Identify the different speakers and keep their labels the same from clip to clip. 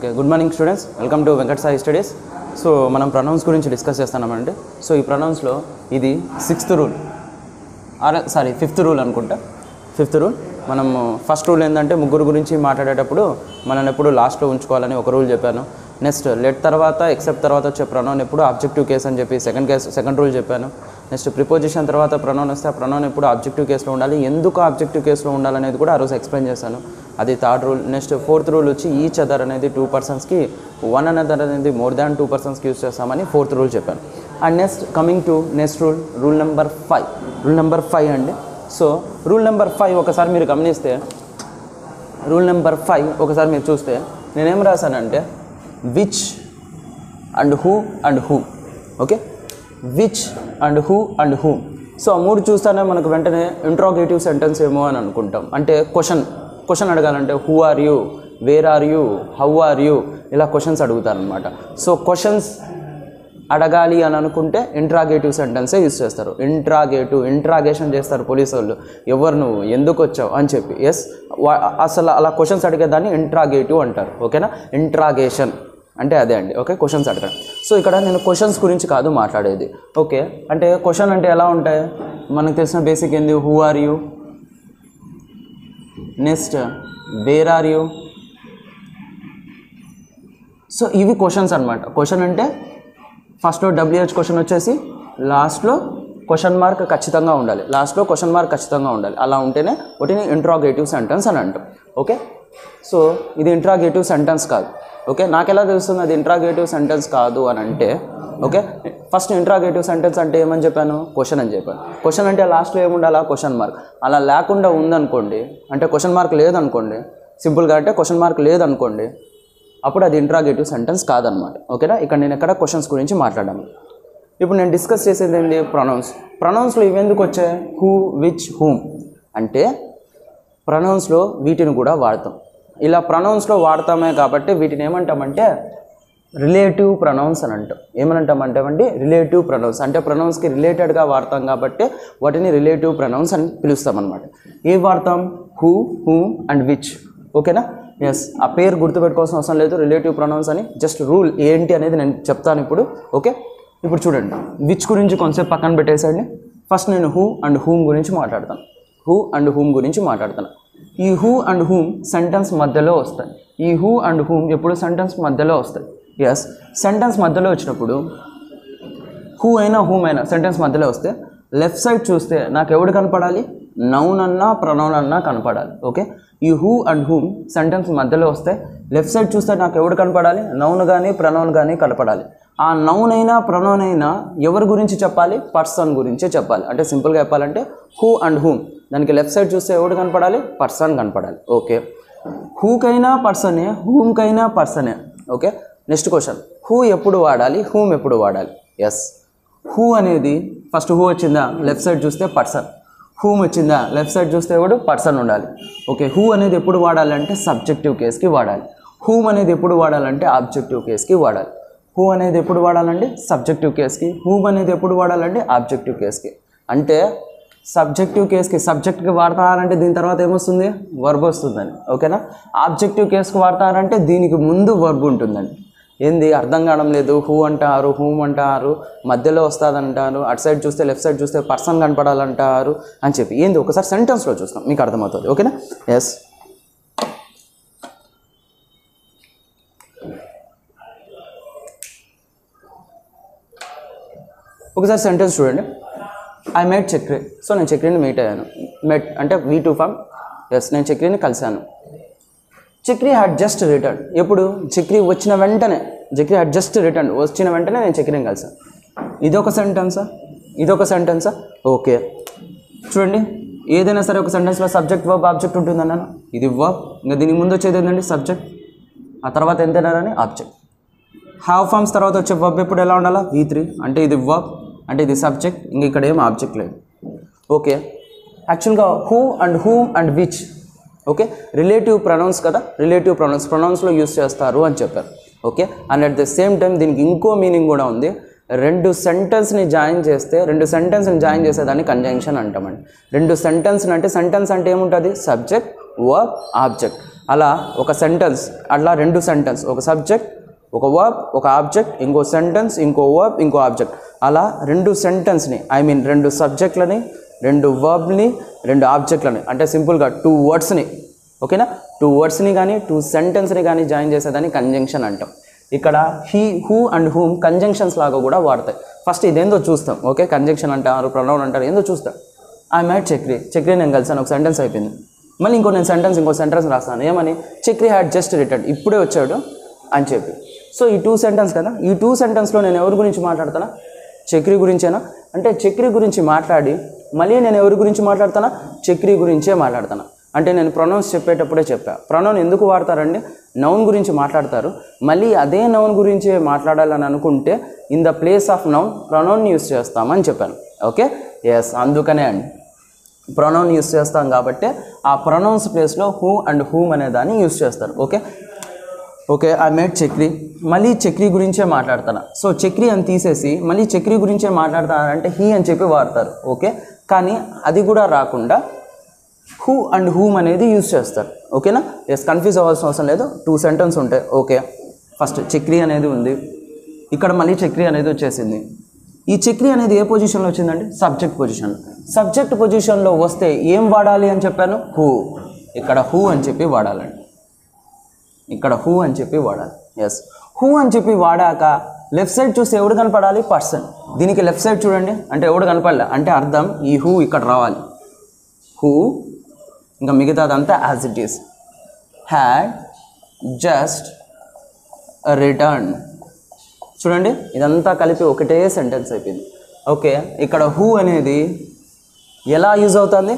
Speaker 1: Okay good morning students welcome to Venkata Sai studies so మనం pronouns గురించి discuss చేస్తున్నామండి so ఈ ప్రొనౌన్స్లో ఇది sixth rule or sorry fifth rule అనుకుంటా. ఫిఫ్త్ రూల్ మనం ఫస్ట్ రూల్ ఏంటంటే ముగ్గురు గురించి మాట్లాడేటప్పుడు మనల్ని ఎప్పుడు లాస్ట్లో ఉంచుకోవాలని ఒక రూల్ చెప్పాను. నెక్స్ట్ లెట్ తర్వాత ఎక్సెప్ట్ తర్వాత వచ్చే ప్రొనౌన్ ఎప్పుడు? ఆబ్జెక్టివ్ కేస్ అని చెప్పి సెకండ్ కేస్ సెకండ్ రూల్ చెప్పాను. నెక్స్ట్ ప్రిపోజిషన్ తర్వాత ప్రొనౌన్ వస్తే ఆ ప్రొనౌన్ ఎప్పుడు ఆబ్జెక్టివ్ కేసులో ఉండాలి? ఎందుకు ఆబ్జెక్టివ్ కేసులో ఉండాలనేది కూడా ఆ రోజు ఎక్స్ప్లెయిన్ చేశాను. అది third rule next fourth rule వచ్చి ఈచ్ అదర్ అనేది టూ పర్సన్స్కి వన్ అనదర్ అనేది మోర్ దాన్ టూ పర్సన్స్కి యూజ్ చేస్తామని ఫోర్త్ రూల్ చెప్పాను. And next coming to next rule rule number five rule number five అండి. సో రూల్ నెంబర్ ఫైవ్ ఒకసారి మీరు గమనిస్తే రూల్ నెంబర్ ఫైవ్ ఒకసారి మీరు చూస్తే నేనేం రాశానంటే which and who and who okay? Which and who and who. So ఆ మూడు చూస్తానే మనకు వెంటనే ఇంట్రాగేటివ్ సెంటెన్స్ ఏమో అని అనుకుంటాం. అంటే క్వశ్చన్ క్వశ్చన్ అడగాలంటే who are you where are you how are you ఇలా క్వశ్చన్స్ అడుగుతారనమాట సో క్వశ్చన్స్ అడగాలి అని అనుకుంటే ఇంట్రాగేటివ్ సెంటెన్సే యూస్ చేస్తారు. ఇంట్రాగేటివ్ ఇంట్రాగేషన్ చేస్తారు పోలీసు వాళ్ళు. ఎవరు నువ్వు? ఎందుకు వచ్చావు? అని చెప్పి. ఎస్ అసలు అలా క్వశ్చన్స్ అడిగేదాన్ని ఇంట్రాగేటివ్ అంటారు. ఓకేనా? ఇంట్రాగేషన్ అంటే అదే అండి. ఓకే క్వశ్చన్స్ అడగడం. సో ఇక్కడ నేను క్వశ్చన్స్ గురించి కాదు మాట్లాడేది. ఓకే అంటే క్వశ్చన్ అంటే ఎలా ఉంటాయి? మనకు తెలిసిన బేసిక్ ఏంది? Who are you next where are you so ఇవి క్వశ్చన్స్ అనమాట క్వశ్చన్ అంటే ఫస్ట్లో డబ్ల్యూహెచ్ క్వశ్చన్ వచ్చేసి లాస్ట్లో క్వశ్చన్ మార్క్ ఖచ్చితంగా ఉండాలి. లాస్ట్లో క్వశ్చన్ మార్క్ ఖచ్చితంగా ఉండాలి. అలా ఉంటేనే ఒకటిని ఇంట్రాగేటివ్ సెంటెన్స్ అని అంటాం. ఓకే సో ఇది ఇంట్రాగేటివ్ సెంటెన్స్ కాదు. ఓకే నాకు ఎలా తెలుస్తుంది అది ఇంట్రాగేటివ్ సెంటెన్స్ కాదు అని అంటే ఓకే ఫస్ట్ ఇంట్రాగేటివ్ సెంటెన్స్ అంటే ఏమని చెప్పాను? క్వశ్చన్ అని చెప్పాను. క్వశ్చన్ అంటే లాస్ట్లో ఏముండాలా? క్వశ్చన్ మార్క్ అలా లేకుండా ఉందనుకోండి అంటే క్వశ్చన్ మార్క్ లేదనుకోండి సింపుల్గా అంటే క్వశ్చన్ మార్క్ లేదనుకోండి అప్పుడు అది ఇంట్రాగేటివ్ సెంటెన్స్ కాదనమాట. ఓకేనా? ఇక్కడ నేను ఎక్కడ క్వశ్చన్స్ గురించి మాట్లాడాను. ఇప్పుడు నేను డిస్కస్ చేసేది ఏంటి ప్రొనౌన్స్ ప్రొనౌన్స్లో ఇవెందుకు వచ్చాయి? హూ విచ్ హూమ్ అంటే ప్రొనౌన్స్లో వీటిని కూడా వాడతాం. ఇలా ప్రొనౌన్స్లో వాడతామే కాబట్టి వీటిని ఏమంటామంటే రిలేటివ్ ప్రొనౌన్స్ అని అంటాం. ఏమనంటామంటే అండి? రిలేటివ్ ప్రొనౌన్స్ అంటే ప్రొనౌన్స్కి రిలేటెడ్గా వాడతాం కాబట్టి వాటిని రిలేటివ్ ప్రొనౌన్స్ అని పిలుస్తాం అనమాట ఏం వాడతాం? హూ హూమ్ అండ్ విచ్ ఓకేనా ఎస్ ఆ పేరు గుర్తుపెట్టుకోవాల్సిన అవసరం లేదు. రిలేటివ్ ప్రొనౌన్స్ అని. జస్ట్ రూల్ ఏంటి అనేది నేను చెప్తాను ఇప్పుడు. ఓకే ఇప్పుడు చూడండి. విచ్ గురించి కొంచెం పక్కన పెట్టేసండి ఫస్ట్ నేను హూ అండ్ హూమ్ గురించి మాట్లాడతాను. హూ అండ్ హూమ్ గురించి మాట్లాడతాను ఈ హూ అండ్ హూమ్ సెంటెన్స్ మధ్యలో వస్తాయి. ఈ హూ అండ్ హూమ్ ఎప్పుడు సెంటెన్స్ మధ్యలో వస్తాయి? ఎస్ సెంటెన్స్ మధ్యలో వచ్చినప్పుడు హూ అయినా హూమ్ అయినా సెంటెన్స్ మధ్యలో వస్తే లెఫ్ట్ సైడ్ చూస్తే నాకు ఎవడు కనపడాలి? నౌన్ అన్నా ప్రొనౌన్ అన్నా కనపడాలి. ఓకే ఈ హూ అండ్ హూమ్ సెంటెన్స్ మధ్యలో వస్తే లెఫ్ట్ సైడ్ చూస్తే నాకు ఎవడు కనపడాలి? నౌన్ కానీ ప్రొనౌన్ కానీ కనపడాలి. ఆ నౌన్ అయినా ప్రొనౌన్ అయినా ఎవరి గురించి చెప్పాలి? పర్సన్ గురించే చెప్పాలి. అంటే సింపుల్గా చెప్పాలంటే హూ అండ్ హూమ్. దానికి లెఫ్ట్ సైడ్ చూస్తే ఎవడు కనపడాలి? పర్సన్ కనపడాలి. ఓకే హూకైనా పర్సనే హూమ్కైనా పర్సనే ఓకే నెక్స్ట్ క్వశ్చన్ హూ ఎప్పుడు వాడాలి? హూమ్ ఎప్పుడు వాడాలి? ఎస్ హూ అనేది ఫస్ట్ హూ వచ్చిందా? లెఫ్ట్ సైడ్ చూస్తే పర్సన్ హూమ్ వచ్చిందా? లెఫ్ట్ సైడ్ చూస్తే ఎవడు? పర్సన్ ఉండాలి. ఓకే హూ అనేది ఎప్పుడు వాడాలంటే సబ్జెక్టివ్ కేస్కి వాడాలి. హూమ్ అనేది ఎప్పుడు వాడాలంటే ఆబ్జెక్టివ్ కేస్కి వాడాలి. హూ అనేది ఎప్పుడు వాడాలండి? సబ్జెక్టివ్ కేస్కి హూమ్ అనేది ఎప్పుడు వాడాలండి ఆబ్జెక్టివ్ కేస్కి అంటే సబ్జెక్టివ్ కేస్కి సబ్జెక్ట్కి వాడతారంటే దీని తర్వాత ఏమొస్తుంది? వర్బ్ వస్తుందని ఓకేనా? ఆబ్జెక్టివ్ కేస్కి వాడతారంటే దీనికి ముందు వర్బ్ ఉంటుందండి. ఏంది? అర్థం కావడం లేదు. హూ అంటారు? హూమ్ అంటారు? మధ్యలో వస్తుందంటారు. అటు సైడ్ చూస్తే లెఫ్ట్ సైడ్ చూస్తే పర్సన్ కనపడాలంటారు అని చెప్పి. ఏంది? ఒకసారి సెంటెన్స్లో చూస్తాం. మీకు అర్థమవుతుంది. ఓకేనా? ఎస్ ఒకసారి సెంటెన్స్ చూడండి. ఐ మేట్ చక్రి సో నేను చక్రిని మీట్ అయ్యాను. మెట్ అంటే వీ టూ ఫామ్ ఎస్ నేను చక్రిని కలిశాను. చక్రి హ్యాడ్ జస్ట్ రిటర్న్ ఎప్పుడు? చక్రి వచ్చిన వెంటనే. చక్రి హ్యాడ్ జస్ట్ రిటర్న్ వచ్చిన వెంటనే నేను చక్రిని కలిసాను ఇదొక సెంటెన్సా ఇదొక సెంటెన్సా ఓకే చూడండి. ఏదైనా సరే ఒక సెంటెన్స్లో సబ్జెక్ట్ వర్బ్ ఆబ్జెక్ట్ ఉంటుందన్నాను ఇది వర్బ్ ఇంకా దీనికి ముందు వచ్చేది ఏంటండి? సబ్జెక్ట్ ఆ తర్వాత ఎంతైనారని ఆబ్జెక్ట్ హావ్ ఫార్మ్స్ తర్వాత వచ్చే వర్బ్ ఎప్పుడు ఎలా ఉండాలా? వీ త్రీ అంటే ఇది వర్బ్ అంటే ఇది సబ్జెక్ట్ ఇంక ఇక్కడ ఏం ఆబ్జెక్ట్ లేదు. ఓకే యాక్చువల్గా who and whom and which okay relative pronouns కదా? రిలేటివ్ ప్రొనౌన్స్ ప్రొనౌన్స్లో యూస్ చేస్తారు అని చెప్పారు. Okay and at the same time దీనికి ఇంకో మీనింగ్ కూడా ఉంది. రెండు సెంటెన్స్ని జాయిన్ చేస్తే రెండు సెంటెన్స్ని జాయిన్ చేసేదాన్ని కంజంక్షన్ అంటామండి. రెండు సెంటెన్స్ అంటే సెంటెన్స్ అంటే ఏముంటుంది? సబ్జెక్ట్ వర్బ్ ఆబ్జెక్ట్ అలా ఒక సెంటెన్స్ అట్లా రెండు సెంటెన్స్ ఒక సబ్జెక్ట్ ఒక వర్బ్ ఒక ఆబ్జెక్ట్ ఇంకో సెంటెన్స్ ఇంకో వర్బ్ ఇంకో ఆబ్జెక్ట్ అలా రెండు సెంటెన్స్ని ఐ మీన్ రెండు సబ్జెక్ట్లని రెండు వర్బ్ని రెండు ఆబ్జెక్ట్లని అంటే సింపుల్గా టూ వర్డ్స్ని ఓకేనా టూ వర్డ్స్ని కానీ టూ సెంటెన్స్ని కానీ జాయిన్ చేసేదాన్ని కంజంక్షన్ అంటాం. ఇక్కడ he who and whom conjunctions లాగా కూడా వాడతాయి. ఫస్ట్ ఇదేందో చూస్తాం ఓకే కంజంక్షన్ అంటారు ప్రొనౌన్ అంటారు ఏందో చూస్తాం. ఐ మ్యాట్ చక్రి చక్రి నేను కలిసాను ఒక సెంటెన్స్ అయిపోయింది. మళ్ళీ ఇంకో నేను సెంటెన్స్ ఇంకో సెంటెన్స్ రాస్తాను. ఏమని? చక్రి హ్యాడ్ జస్ట్ రిటర్న్ ఇప్పుడే వచ్చాడు అని చెప్పి. సో ఈ టూ సెంటెన్స్ కదా? ఈ టూ సెంటెన్స్లో నేను ఎవరి గురించి మాట్లాడతానా? చక్రి గురించేనా? అంటే చక్రి గురించి మాట్లాడి మళ్ళీ నేను ఎవరి గురించి మాట్లాడతానా? చక్రి గురించే మాట్లాడతాను? అంటే నేను ప్రొనౌన్స్ చెప్పేటప్పుడే చెప్పా. ప్రొనౌన్ ఎందుకు వాడతారండి? నౌన్ గురించి మాట్లాడతారు. మళ్ళీ అదే నౌన్ గురించే మాట్లాడాలని అనుకుంటే in the place of noun pronoun use చేస్తామని చెప్పాను. ఓకే ఎస్ అందుకనే అండి. ప్రొనౌన్ యూస్ చేస్తాం కాబట్టి ఆ ప్రొనౌన్స్ ప్లేస్లో హూ అండ్ హూమ్ అనే దాన్ని యూస్ చేస్తారు. Okay okay I made Chakri. మళ్ళీ చక్రి గురించే మాట్లాడతాను? సో చక్రి అని తీసేసి మళ్ళీ చక్రి గురించే మాట్లాడతానంటే హీ అని చెప్పి వాడతారు ఓకే? కానీ అది కూడా రాకుండా హూ అండ్ హూమ్ అనేది యూజ్ చేస్తారు ఓకేనా? ఎస్ కన్ఫ్యూజ్ అవ్వాల్సిన అవసరం లేదు. టూ సెంటెన్స్ ఉంటాయి ఓకే? ఫస్ట్ చక్రి అనేది ఉంది. ఇక్కడ మళ్ళీ చక్రి అనేది వచ్చేసింది. ఈ చక్రి అనేది ఏ పొజిషన్లో వచ్చిందండి? సబ్జెక్ట్ పొజిషన్ సబ్జెక్ట్ పొజిషన్లో వస్తే ఏం వాడాలి అని చెప్పాను? హూ ఇక్కడ హూ అని చెప్పి వాడాలండి. ఇక్కడ హూ అని చెప్పి వాడాలి. ఎస్ హూ అని చెప్పి వాడాక లెఫ్ట్ సైడ్ చూసి ఎవడు కనపడాలి? పర్సన్ దీనికి లెఫ్ట్ సైడ్ చూడండి. అంటే ఎవడు కనపడలే. అంటే అర్థం ఈ హూ ఇక్కడ రావాలి. హూ ఇంకా మిగతాదంతా as it is had just return చూడండి. ఇదంతా కలిపి ఒకటే సెంటెన్స్ అయిపోయింది. ఓకే ఇక్కడ హూ అనేది ఎలా యూజ్ అవుతుంది?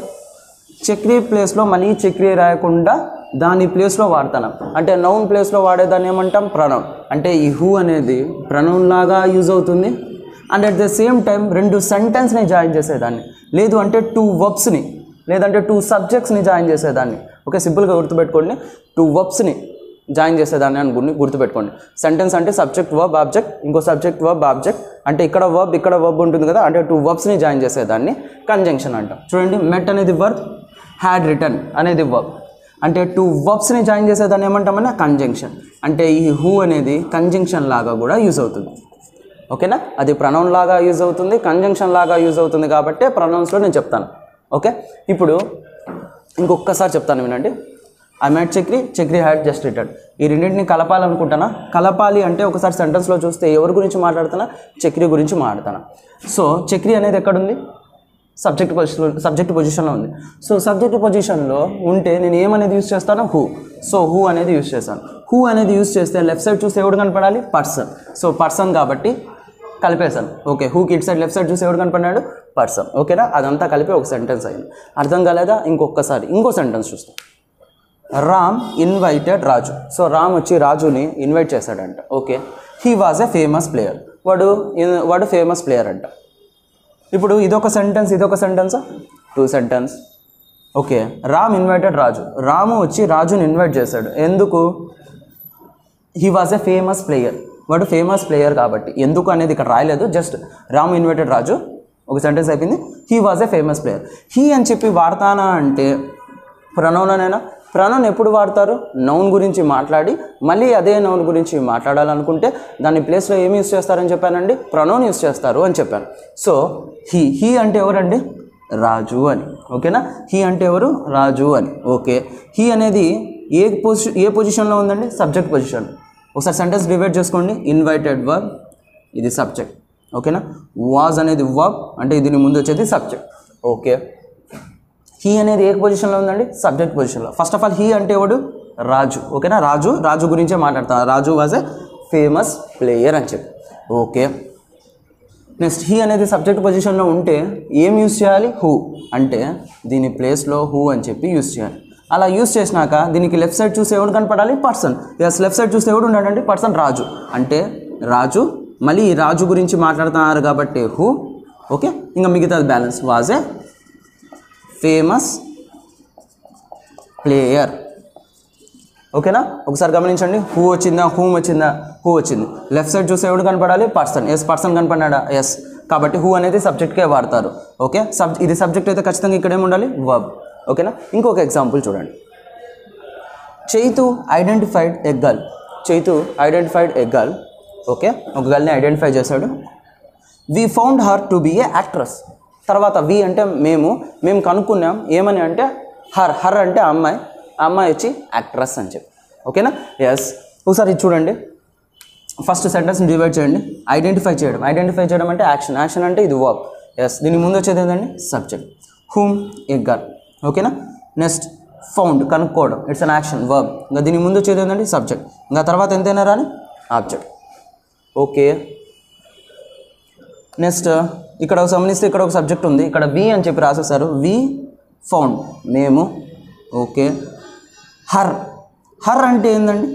Speaker 1: చక్రీ ప్లేస్లో మళ్ళీ చక్రీ రాయకుండా దాని ప్లేస్లో వాడతాను అంటే నౌన్ ప్లేస్లో వాడేదాన్ని ఏమంటాం? ప్రణౌన్ అంటే ఈ హూ అనేది ప్రణౌన్ లాగా యూజ్ అవుతుంది. And at the same time రెండు సెంటెన్స్ని జాయిన్ చేసేదాన్ని. లేదు అంటే టూ వర్బ్స్ని లేదంటే టూ సబ్జెక్ట్స్ని జాయిన్ చేసేదాన్ని. ఓకే సింపుల్గా గుర్తుపెట్టుకోండి. టూ వర్బ్స్ని జాయిన్ చేసేదాన్ని అనుకుని గుర్తుపెట్టుకోండి. సెంటెన్స్ అంటే సబ్జెక్ట్ వర్బ్ ఆబ్జెక్ట్. ఇంకో సబ్జెక్ట్ వర్బ్ ఆబ్జెక్ట్. అంటే ఇక్కడ వర్బ్ ఇక్కడ వర్బ్ ఉంటుంది కదా అంటే టూ వర్బ్స్ని జాయిన్ చేసేదాన్ని. కంజంక్షన్ అంటాం. చూడండి మెట్ అనేది వర్బ్ హ్యాడ్ రిటర్న్ అనేది వర్బ్. అంటే టూ వర్బ్స్ని జాయిన్ చేసే దాన్ని ఏమంటామన్నా కంజంక్షన్ అంటే ఈ హూ అనేది కంజంక్షన్ లాగా కూడా యూజ్ అవుతుంది. ఓకేనా? అది ప్రనౌన్ లాగా యూజ్ అవుతుంది కంజంక్షన్ లాగా యూజ్ అవుతుంది కాబట్టి ప్రనౌన్స్లో నేను చెప్తాను. ఓకే? ఇప్పుడు ఇంకొకసారి చెప్తాను వినండి. I met Chakri Chakri had just return ఈ రెండింటిని కలపాలనుకుంటానా? కలపాలి అంటే ఒకసారి సెంటెన్స్లో చూస్తే ఎవరి గురించి మాట్లాడుతున్నా? చక్రి గురించి మాట్లాడతానా సో చక్రి అనేది ఎక్కడుంది? సబ్జెక్ట్ పొజిషన్ సబ్జెక్ట్ పొజిషన్లో ఉంది. సో సబ్జెక్ట్ పొజిషన్లో ఉంటే నేను ఏమనేది యూస్ చేస్తాను? హూ సో హూ అనేది యూస్ చేస్తాను. హూ అనేది యూస్ చేస్తే లెఫ్ట్ సైడ్ చూస్తే ఎవడు కనపడాలి? పర్సన్ సో పర్సన్ కాబట్టి కలిపేశాను. Okay who kid side left side చూసి ఎవడు కనపడినాడు పర్సన్ ఓకేనా అదంతా కలిపి ఒక సెంటెన్స్ అయింది. అర్థం కాలేదా? ఇంకొకసారి ఇంకో సెంటెన్స్ చూస్తాం. రామ్ ఇన్వైటెడ్ రాజు. సో రామ్ వచ్చి రాజుని ఇన్వైట్ చేశాడంట. Okay he was a famous player వాడు వాడు ఫేమస్ ప్లేయర్ అంట. ఇప్పుడు ఇదొక సెంటెన్స్ ఇదొక sentence two sentence okay Ram invited Raju. Ramu వచ్చి రాజుని ఇన్వైట్ చేశాడు. ఎందుకు? He was a famous player వాడు ఫేమస్ ప్లేయర్ కాబట్టి. ఎందుకు అనేది ఇక్కడ రాయలేదు. Just Ramu invited Raju. ఒక సెంటెన్స్ అయిపోయింది. He was a famous player he అని చెప్పి వాడతానా అంటే ప్రనౌన్ అనేనా ప్రనౌన్ ఎప్పుడు వాడతారు? నౌన్ గురించి మాట్లాడి మళ్ళీ అదే నౌన్ గురించి మాట్లాడాలనుకుంటే దాని ప్లేస్లో ఏమి యూస్ చేస్తారని చెప్పానండి? ప్రనౌన్ యూస్ చేస్తారు అని చెప్పాను. సో హీ హీ అంటే ఎవరండి? రాజు అని. ఓకేనా? హీ అంటే ఎవరు? రాజు అని. ఓకే. హీ అనేది ఏ పొజిషన్ ఏ పొజిషన్లో ఉందండి? Subject position. ఒకసారి సెంటెన్స్ డివైడ్ చేసుకోండి. ఇన్వైటెడ్ వర్బ్ ఇది సబ్జెక్ట్. ఓకేనా? వాజ్ అనేది వర్బ్ అంటే దీని ముందు వచ్చేది సబ్జెక్ట్. ఓకే. హీ అనేది ఏ పొజిషన్లో ఉందండి? సబ్జెక్ట్ పొజిషన్లో ఫస్ట్ ఆఫ్ ఆల్ హీ అంటే ఎవడు? రాజు. ఓకేనా? రాజు రాజు గురించే మాట్లాడతాను Raju was a famous player అని చెప్పి. ఓకే. నెక్స్ట్ హీ అనేది సబ్జెక్ట్ పొజిషన్లో ఉంటే ఏం యూస్ చేయాలి? హూ అంటే దీని ప్లేస్లో హూ అని చెప్పి యూస్ చేయాలి. అలా యూస్ చేసినాక దీనికి లెఫ్ట్ సైడ్ చూస్తే ఎవడు కనపడాలి? పర్సన్ ఎస్ లెఫ్ట్ సైడ్ చూస్తే ఎవడు ఉన్నాడంటే పర్సన్ రాజు. అంటే రాజు మళ్ళీ రాజు గురించి మాట్లాడుతున్నారు కాబట్టి హూ ఓకే. ఇంకా మిగతాది balance was a famous player. ఓకేనా? ఒకసారి గమనించండి. హూ వచ్చిందా హూమ్ వచ్చిందా? హూ వచ్చింది. లెఫ్ట్ సైడ్ చూస్తే ఎవడు కనపడాలి? పర్సన్. ఎస్ పర్సన్ కనపడ్డా ఎస్. కాబట్టి హూ అనేది సబ్జెక్ట్కే వాడతారు. ఓకే? సబ్ ఇది సబ్జెక్ట్ అయితే ఖచ్చితంగా ఇక్కడ ఉండాలి? వర్బ్. ఓకేనా? ఇంకొక ఎగ్జాంపుల్ చూడండి. Chaitu identified a girl. Chaitu identified a girl. Okay? ఒక గర్ల్ని ఐడెంటిఫై చేశాడు. We found her to be a actress. తర్వాత వి అంటే మేము మేము కనుక్కున్నాం. ఏమని అంటే హర్ హర్ అంటే అమ్మాయి. ఆ అమ్మాయి వచ్చి యాక్ట్రస్ అని చెప్పి. ఓకేనా? ఎస్ ఒకసారి ఇది చూడండి. ఫస్ట్ సెంటెన్స్ని డివైడ్ చేయండి. ఐడెంటిఫై చేయడం. ఐడెంటిఫై చేయడం అంటే యాక్షన్ యాక్షన్ అంటే ఇది వర్క్ ఎస్ దీని ముందు వచ్చేది ఏంటండి? సబ్జెక్ట్ హూమ్ ఏ గర్ ఓకేనా? నెక్స్ట్ ఫౌండ్ కనుక్కోవడం. ఇట్స్ అన్ యాక్షన్ వర్బ్ ఇంకా దీని ముందు వచ్చేది ఏంటండి? సబ్జెక్ట్ ఇంకా తర్వాత ఎంతైనా రాని? ఆబ్జెక్ట్ ఓకే నెక్స్ట్ ఇక్కడ ఒక గమనిస్తే ఇక్కడ ఒక సబ్జెక్ట్ ఉంది. ఇక్కడ వి అని చెప్పి రాసేసారు వి ఫౌండ్. మేము ఓకే. హర్. హర్ అంటే ఏందండి?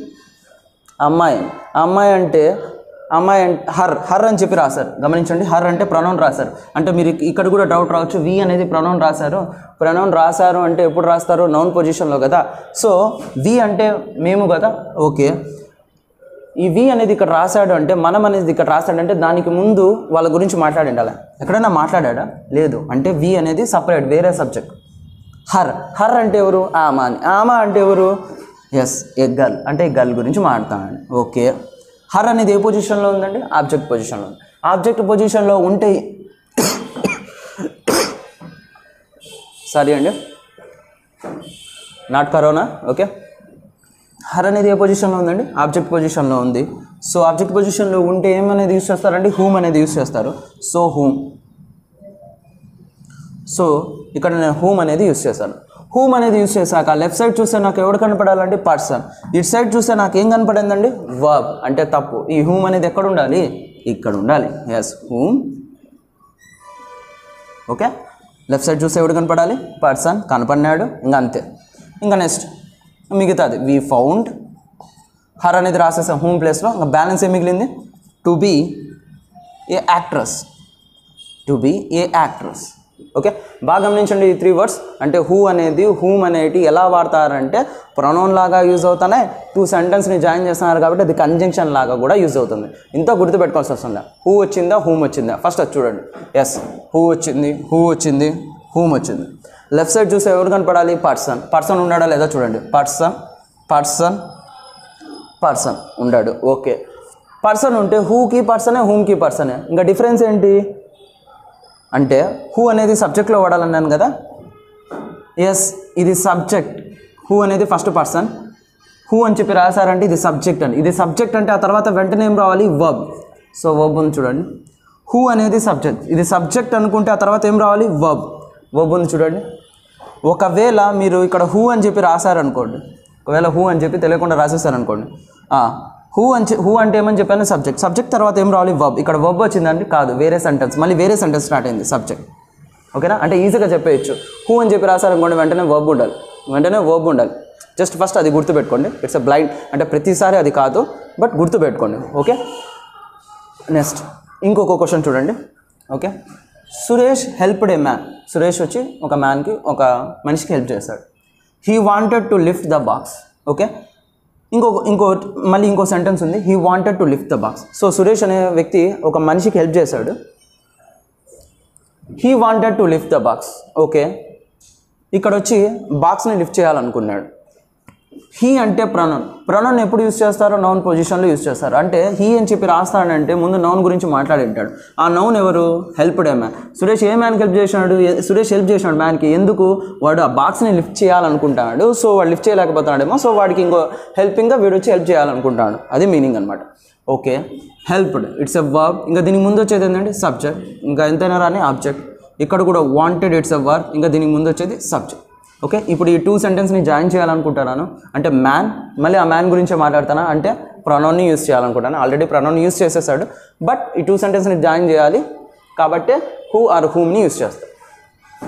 Speaker 1: అమ్మాయి. అమ్మాయి అంటే అమ్మాయి అంటే హర్. హర్ అని చెప్పి రాశారు. గమనించండి. హర్ అంటే ప్రొనౌన్ రాశారు. అంటే మీరు ఇక్కడ కూడా డౌట్ రావచ్చు. వి అనేది ప్రొనౌన్ రాశారు. ప్రొనౌన్ రాశారు అంటే ఎప్పుడు రాస్తారు? నౌన్ పొజిషన్లో కదా. సో వి అంటే మేము కదా? ఓకే. ఈ వి అనేది ఇక్కడ రాశాడు అంటే మనం అనేది ఇక్కడ రాశాడంటే దానికి ముందు వాళ్ళ గురించి మాట్లాడండి అలా ఎక్కడైనా మాట్లాడా లేదు. అంటే వి అనేది సపరేట్ వేరే సబ్జెక్ట్ హర్. హర్ అంటే ఎవరు? ఆమా అని. ఆమా అంటే ఎవరు? ఎస్ ఏ గర్ల్ అంటే ఈ గర్ల్ గురించి మాట్లాడతానండి ఓకే. హర్ అనేది ఏ పొజిషన్లో ఉందండి? ఆబ్జెక్ట్ పొజిషన్లో ఉంది. ఆబ్జెక్ట్ పొజిషన్లో ఉంటే సారీ అండి. నాట్ కరోనా ఓకే హర్ అనేది ఏ పొజిషన్లో ఉందండి? ఆబ్జెక్ట్ పొజిషన్లో ఉంది. సో ఆబ్జెక్ట్ పొజిషన్లో ఉంటే ఏమనేది యూస్ చేస్తారండి? హూమ్ అనేది యూస్ చేస్తారు. సో హూమ్ సో ఇక్కడ నేను హూమ్ అనేది యూస్ చేశాను. హూమ్ అనేది యూస్ చేశాక లెఫ్ట్ సైడ్ చూస్తే నాకు ఎవడు కనపడాలంటే పర్సన్ ఇటు సైడ్ చూస్తే నాకు ఏం కనపడిందండి? వర్బ్ అంటే తప్పు. ఈ హూమ్ అనేది ఎక్కడ ఉండాలి? ఇక్కడ ఉండాలి. Yes whom okay left side చూస్తే ఎవడు కనపడాలి? పర్సన్ కనపడినాడు. ఇంకా అంతే. ఇంకా నెక్స్ట్ మిగతాది. వి ఫౌండ్ హర్ అనేది రాసేసాం. హోమ్ ప్లేస్లో ఇంకా బ్యాలెన్స్ ఏం మిగిలింది? To be a actress to be a actress okay బాగా గమనించండి ఈ త్రీ వర్డ్స్ అంటే హూ అనేది హూమ్ అనేటి ఎలా వాడతారంటే ప్రొనౌన్ లాగా యూజ్ అవుతున్నాయి. టూ సెంటెన్స్ని జాయిన్ చేస్తున్నారు కాబట్టి అది కంజంక్షన్ లాగా కూడా యూజ్ అవుతుంది. ఇంత గుర్తుపెట్టుకోవాల్సి వస్తుంది? హూ వచ్చిందా? హూమ్ వచ్చిందా? ఫస్ట్ అది చూడండి. ఎస్ హూ వచ్చింది? హూ వచ్చింది? హూమ్ వచ్చింది? లెఫ్ట్ సైడ్ చూస్తే ఎవరు కనపడాలి? పర్సన్. పర్సన్ ఉన్నాడా లేదా చూడండి. పర్సన్ పర్సన్ పర్సన్ ఉండాడు ఓకే. పర్సన్ ఉంటే హూకి పర్సనే హూమ్కి పర్సనే. ఇంకా డిఫరెన్స్ ఏంటి? అంటే హూ అనేది సబ్జెక్ట్లో వాడాలన్నాను కదా? ఎస్ ఇది సబ్జెక్ట్. హూ అనేది ఫస్ట్ పర్సన్. హూ అని చెప్పి రాశారంటే ఇది సబ్జెక్ట్ అని. ఇది సబ్జెక్ట్ అంటే ఆ తర్వాత వెంటనే ఏం రావాలి? వర్బ్. సో వర్బ్ ఉంది చూడండి. హూ అనేది సబ్జెక్ట్. ఇది సబ్జెక్ట్ అనుకుంటే ఆ తర్వాత ఏం రావాలి? వర్బ్. వర్బ్ ఉంది చూడండి. ఒకవేళ మీరు ఇక్కడ హూ అని చెప్పి రాశారనుకోండి ఒకవేళ హూ అని చెప్పి తెలియకుండా రాసేసారనుకోండి హూ అని హూ అంటే ఏమని చెప్పాను? సబ్జెక్ట్. సబ్జెక్ట్ తర్వాత ఏం రావాలి? వర్బ్ ఇక్కడ వర్బ్ వచ్చిందండి? కాదు వేరే సెంటెన్స్. మళ్ళీ వేరే సెంటెన్స్ స్టార్ట్ అయింది సబ్జెక్ట్. ఓకేనా? అంటే ఈజీగా చెప్పేయచ్చు. హూ అని చెప్పి రాశారనుకోండి వెంటనే వర్బ్ ఉండాలి. వెంటనే వర్బ్ ఉండాలి. జస్ట్ ఫస్ట్ అది గుర్తుపెట్టుకోండి. ఇట్స్ అ బ్లైండ్ అంటే ప్రతిసారి అది కాదు బట్ గుర్తుపెట్టుకోండి. ఓకే? నెక్స్ట్ ఇంకొక క్వశ్చన్ చూడండి. Okay? Suresh helped a man Suresh వచ్చి ఒక మ్యాన్కి ఒక మనిషికి హెల్ప్ చేశాడు he wanted to lift the box okay ఇంకొక ఇంకో మళ్ళీ ఇంకో సెంటెన్స్ ఉంది. He wanted to lift the box so Suresh అనే వ్యక్తి ఒక మనిషికి హెల్ప్ చేశాడు. He wanted to lift the box okay ఇక్కడ వచ్చి బాక్స్ని లిఫ్ట్ చేయాలనుకున్నాడు. హీ అంటే ప్రొనౌన్ ప్రొనౌన్ ఎప్పుడు యూస్ చేస్తారో? నౌన్ పొజిషన్లో యూస్ చేస్తారు. అంటే హీ అని చెప్పి రాస్తాడంటే ముందు నౌన్ గురించి మాట్లాడి ఉంటాడు ఆ నౌన్ ఎవరు? Helped a man Suresh a మ్యాన్కి help చేసినాడు? సురేష్ హెల్ప్ చేసినాడు మ్యాన్కి. ఎందుకు? వాడు ఆ బాక్స్ని లిఫ్ట్ చేయాలనుకుంటాడు. సో వాడు లిఫ్ట్ చేయలేకపోతున్నాడేమో. సో వాడికి ఇంకో హెల్పింగ్గా వీడు వచ్చి హెల్ప్ చేయాలనుకుంటాడు. అది మీనింగ్ అనమాట okay. Helped. It's a verb. ఇంకా దీనికి ముందు వచ్చేది ఏంటంటే సబ్జెక్ట్. ఇంకా ఎంతైనా రాని ఆబ్జెక్ట్. ఇక్కడ కూడా వాంటెడ్ ఇట్స్ ఎ వర్బ్ ఇంకా దీనికి ముందు వచ్చేది సబ్జెక్ట్ ఓకే? ఇప్పుడు ఈ టూ సెంటెన్స్ని జాయిన్ చేయాలనుకుంటున్నాను. అంటే మ్యాన్ మళ్ళీ ఆ మ్యాన్ గురించే మాట్లాడుతానా అంటే ప్రొనౌన్ని యూస్ చేయాలనుకుంటాను ఆల్రెడీ ప్రొనౌన్ యూస్ చేసేసాడు. బట్ ఈ టూ సెంటెన్స్ని జాయిన్ చేయాలి. కాబట్టి హూ ఆర్ హూమ్ని యూస్ చేస్తాను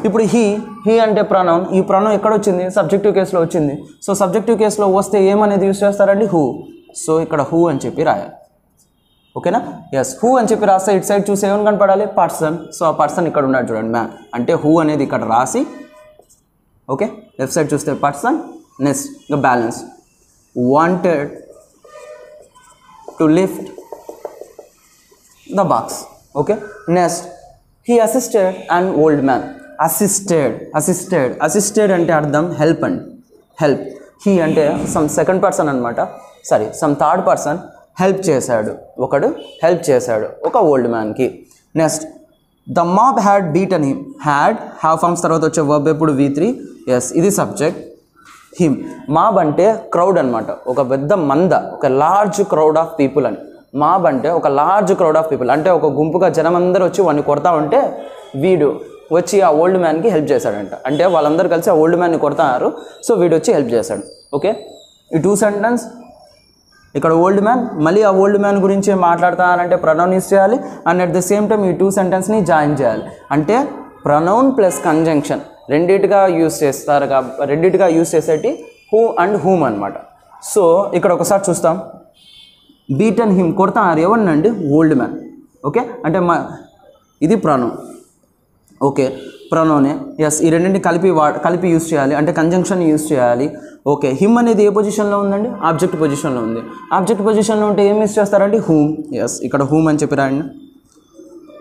Speaker 1: ఇప్పుడు హీ హీ అంటే ప్రొనౌన్ ఈ ప్రొనౌన్ ఎక్కడ వచ్చింది? సబ్జెక్టివ్ కేసులో వచ్చింది. సో సబ్జెక్టివ్ కేసులో వస్తే ఏమనేది యూస్ చేస్తారండి? హూ సో ఇక్కడ హూ అని చెప్పి రాయాలి. ఓకేనా? ఎస్ హూ అని చెప్పి రాస్తే ఇటు సైడ్ చూసి ఏమని కనపడాలి? పర్సన్ సో ఆ పర్సన్ ఇక్కడ ఉన్నాడు చూడండి మ్యాన్ అంటే హూ అనేది ఇక్కడ రాసి ఓకే లెఫ్ట్ సైడ్ చూస్తే పర్సన్ నెక్స్ట్ ఇంకా balance wanted to lift the box okay next he assisted and old man assisted assisted assisted అంటే అర్థం హెల్ప్ అండి హెల్ప్ హీ అంటే సమ్ సెకండ్ పర్సన్ అనమాట sorry some third person help చేశాడు ఒకడు help చేశాడు ఒక old మ్యాన్కి next the mob had beat అని హ్యాడ్ హ్యావ్ ఫార్మ్స్ తర్వాత వచ్చే వర్బ్ ఎప్పుడు వి త్రీ ఎస్ ఇది సబ్జెక్ట్ హిమ్ మాబ్ అంటే క్రౌడ్ అనమాట ఒక పెద్ద మంద ఒక లార్జ్ క్రౌడ్ ఆఫ్ పీపుల్ అని. మాబ్ అంటే ఒక లార్జ్ క్రౌడ్ ఆఫ్ పీపుల్ అంటే ఒక గుంపుగా జనం అందరూ వచ్చి వాడిని కొడతా ఉంటే వీడు వచ్చి ఆ ఓల్డ్ మ్యాన్కి హెల్ప్ చేశాడంట. అంటే వాళ్ళందరూ కలిసి ఆ ఓల్డ్ మ్యాన్ని కొడతారు సో వీడు వచ్చి హెల్ప్ చేశాడు. ఓకే ఈ టూ సెంటెన్స్ ఇక్కడ ఓల్డ్ మ్యాన్ మళ్ళీ ఆ ఓల్డ్ మ్యాన్ గురించి మాట్లాడతానంటే ప్రొనౌన్ యూస్ చేయాలి. And at the same time ఈ టూ సెంటెన్స్ని జాయిన్ చేయాలి. అంటే ప్రొనౌన్ ప్లస్ కంజంక్షన్ రెండిటిగా యూస్ చేస్తారు కాబట్టి రెండిటిగా యూస్ చేసేటి హూ అండ్ హూమ్ అనమాట సో ఇక్కడ ఒకసారి చూస్తాం. బీట్ అండ్ హిమ్ కొడతారు ఎవరినండి ఓల్డ్ మ్యాన్. ఓకే? అంటే మా ఇది ప్రాణం. ఓకే ప్రొనోనే ఎస్ ఈ రెండింటిని కలిపి వా కలిపి యూస్ చేయాలి. అంటే కంజంక్షన్ యూస్ చేయాలి. ఓకే హిమ్ అనేది ఏ పొజిషన్లో ఉందండి? ఆబ్జెక్ట్ పొజిషన్లో ఉంది. ఆబ్జెక్ట్ పొజిషన్లో ఉంటే ఏం యూస్ చేస్తారంటే హూమ్. ఎస్ ఇక్కడ హూమ్ అని చెప్పి రాయండి.